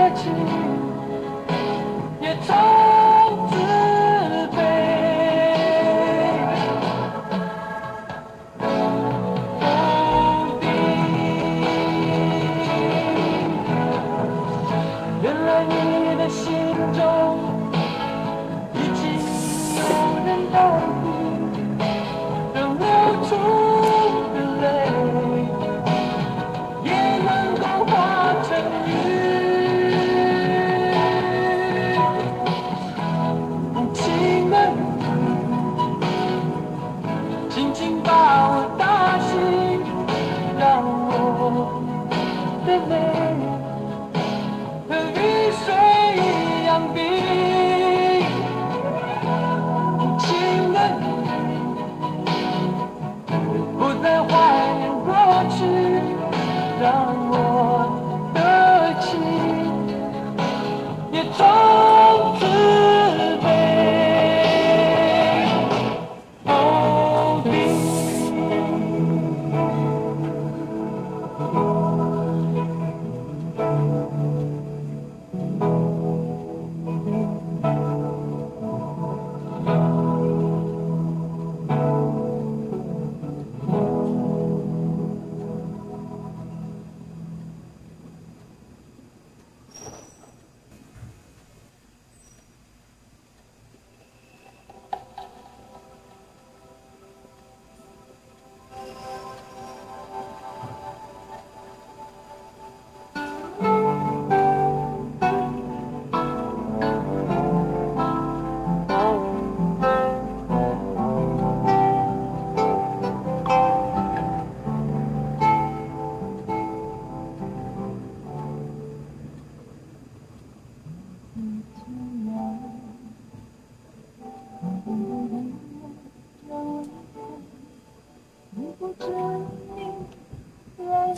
that you 泪和雨水一样冰，无情的不再怀念过去，让我的情也。